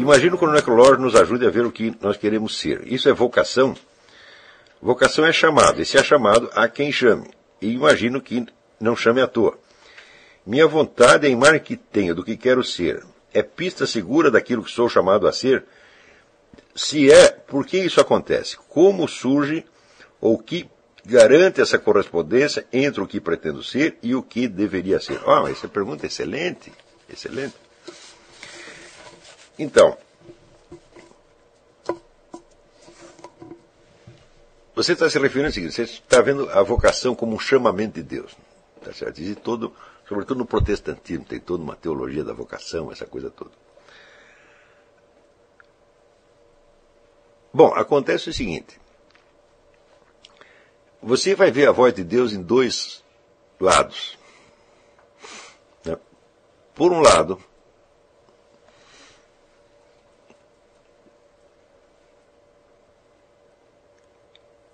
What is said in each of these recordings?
Imagino que o necrológio nos ajude a ver o que nós queremos ser. Isso é vocação? Vocação é chamado, e se é chamado, há quem chame. E imagino que não chame à toa. Minha vontade é a imagem que tenho do que quero ser. É pista segura daquilo que sou chamado a ser? Se é, por que isso acontece? Como surge ou que garante essa correspondência entre o que pretendo ser e o que deveria ser? Ah, essa pergunta é excelente, excelente. Então, você está se referindo ao seguinte, você está vendo a vocação como um chamamento de Deus. Tá certo? Existe todo, sobretudo no protestantismo, tem toda uma teologia da vocação, essa coisa toda. Bom, acontece o seguinte. Você vai ver a voz de Deus em dois lados. Né? Por um lado,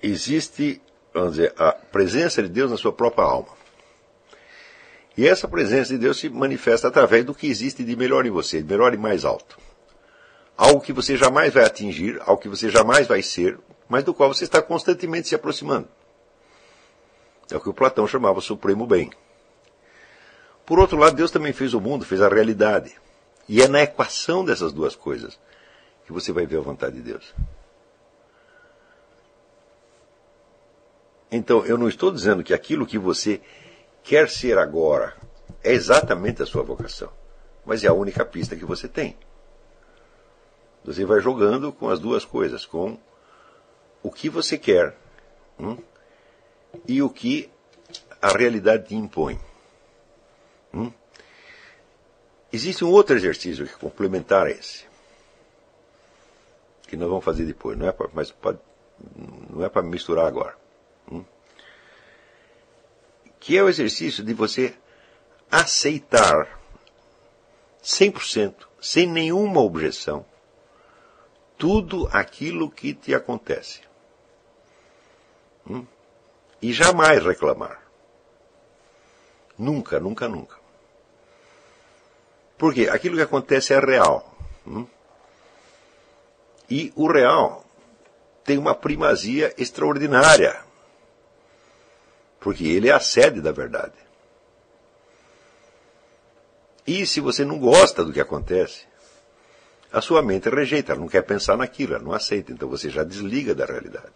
existe, vamos dizer, a presença de Deus na sua própria alma. E essa presença de Deus se manifesta através do que existe de melhor em você, de melhor e mais alto. Algo que você jamais vai atingir, algo que você jamais vai ser, mas do qual você está constantemente se aproximando. É o que o Platão chamava supremo bem. Por outro lado, Deus também fez o mundo, fez a realidade. E é na equação dessas duas coisas que você vai ver a vontade de Deus. Então, eu não estou dizendo que aquilo que você quer ser agora é exatamente a sua vocação, mas é a única pista que você tem. Você vai jogando com as duas coisas, com o que você quer hum, e o que a realidade te impõe. Hum. Existe um outro exercício que complementar a esse, que nós vamos fazer depois, não é não é para misturar agora que é o exercício de você aceitar 100%, sem nenhuma objeção, tudo aquilo que te acontece. Hum? E jamais reclamar. Nunca, nunca, nunca. Porque aquilo que acontece é real. Hum? E o real tem uma primazia extraordinária porque ele é a sede da verdade. E se você não gosta do que acontece, a sua mente rejeita, ela não quer pensar naquilo, ela não aceita, então você já desliga da realidade.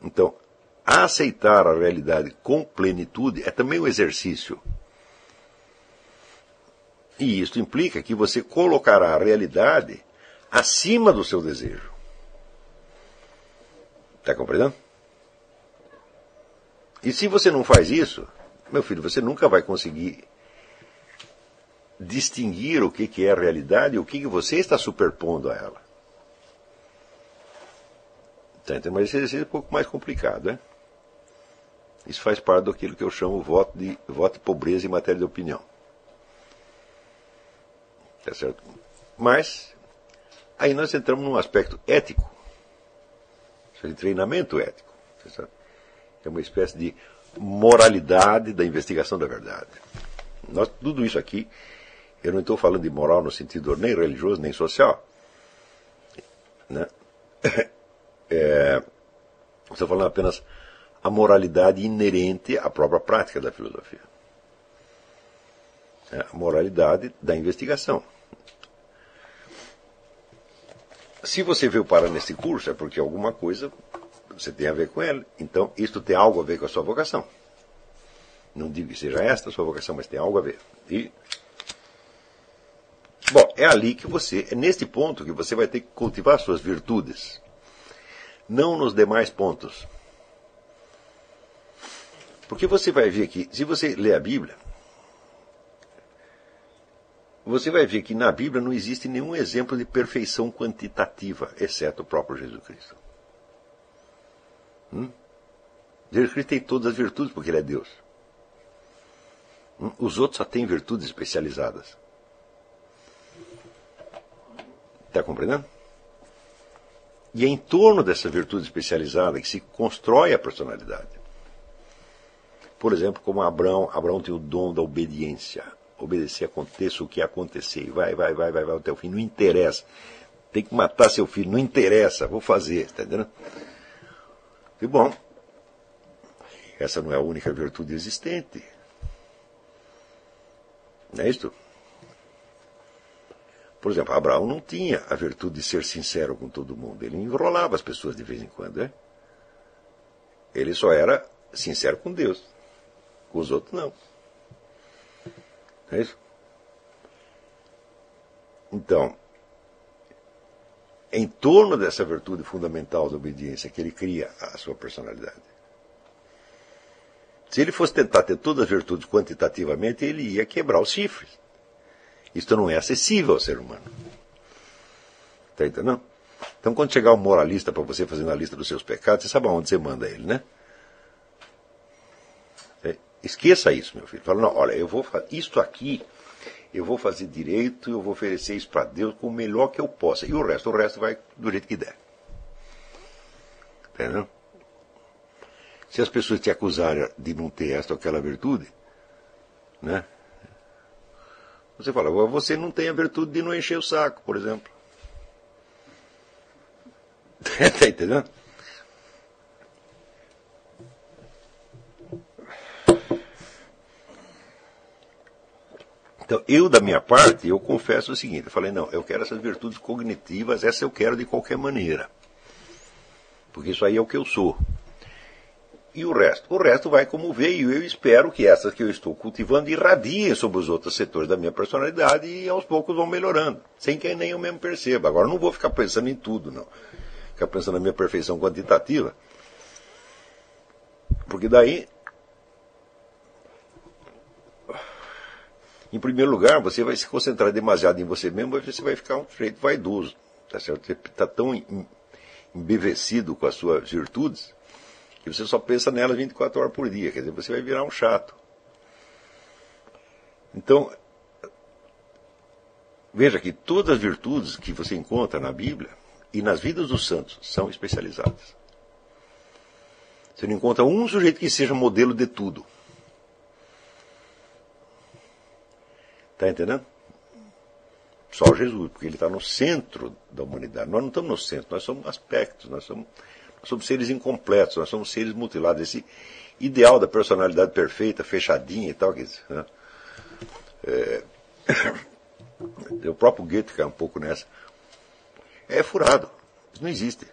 Então, aceitar a realidade com plenitude é também um exercício. E isso implica que você colocará a realidade acima do seu desejo. Está compreendendo? E se você não faz isso, meu filho, você nunca vai conseguir distinguir o que, que é a realidade e o que, que você está superpondo a ela. Tá, então, mas esse exercício é um pouco mais complicado, né? Isso faz parte daquilo que eu chamo voto de, voto de pobreza em matéria de opinião. Tá certo? Mas, aí nós entramos num aspecto ético, de treinamento ético. Tá certo? É uma espécie de moralidade da investigação da verdade. Nós, tudo isso aqui, eu não estou falando de moral no sentido nem religioso nem social. Né? É, estou falando apenas a moralidade inerente à própria prática da filosofia. É a moralidade da investigação. Se você veio parar nesse curso, é porque alguma coisa você tem a ver com ele. Então, isto tem algo a ver com a sua vocação. Não digo que seja esta a sua vocação, mas tem algo a ver. E, bom, é ali que você, é neste ponto que você vai ter que cultivar suas virtudes. Não nos demais pontos. Porque você vai ver que, se você ler a Bíblia, você vai ver que na Bíblia não existe nenhum exemplo de perfeição quantitativa, exceto o próprio Jesus Cristo. Hum? Jesus Cristo tem todas as virtudes porque ele é Deus. Hum? Os outros só têm virtudes especializadas. Está compreendendo? E é em torno dessa virtude especializada que se constrói a personalidade. Por exemplo, como Abraão, Abraão tem o dom da obediência. obedecer, aconteça o que acontecer. Vai, vai, vai, vai, vai até o fim. Não interessa. Tem que matar seu filho, não interessa, vou fazer, tá entendendo? E bom, essa não é a única virtude existente. Não é isso? Por exemplo, Abraão não tinha a virtude de ser sincero com todo mundo. Ele enrolava as pessoas de vez em quando. Né? Ele só era sincero com Deus. Com os outros, não. É isso? Então, em torno dessa virtude fundamental da obediência que ele cria a sua personalidade. Se ele fosse tentar ter todas as virtudes quantitativamente, ele ia quebrar os chifres. Isto não é acessível ao ser humano. Está entendendo? Então, quando chegar um moralista para você fazendo a lista dos seus pecados, você sabe aonde você manda ele, né? É, esqueça isso, meu filho. Fala, não, olha, eu vou fazer isto aqui, eu vou fazer direito, eu vou oferecer isso para Deus com o melhor que eu possa. E o resto, o resto vai do jeito que der. Entendeu? Se as pessoas te acusarem de não ter esta ou aquela virtude, né? Você fala, você não tem a virtude de não encher o saco, por exemplo. Está entendendo? Então, eu, da minha parte, eu confesso o seguinte: eu falei, não, eu quero essas virtudes cognitivas, essa eu quero de qualquer maneira. Porque isso aí é o que eu sou. E o resto? O resto vai como veio. Eu espero que essas que eu estou cultivando irradiem sobre os outros setores da minha personalidade e aos poucos vão melhorando, sem que nem eu mesmo perceba. Agora não vou ficar pensando em tudo, não. Ficar pensando na minha perfeição quantitativa. Porque daí. Em primeiro lugar, você vai se concentrar demasiado em você mesmo, você vai ficar um jeito vaidoso. Tá certo? Você está tão embevecido com as suas virtudes que você só pensa nela 24 horas por dia, quer dizer, você vai virar um chato. Então, veja que todas as virtudes que você encontra na Bíblia e nas vidas dos santos são especializadas. Você não encontra um sujeito que seja modelo de tudo. Está entendendo? Só Jesus, porque ele está no centro da humanidade. Nós não estamos no centro, nós somos aspectos, nós somos somos seres incompletos, nós somos seres mutilados. Esse ideal da personalidade perfeita, fechadinha e tal, que, né? é, o próprio Goethe cai um pouco nessa. É furado. Não existe.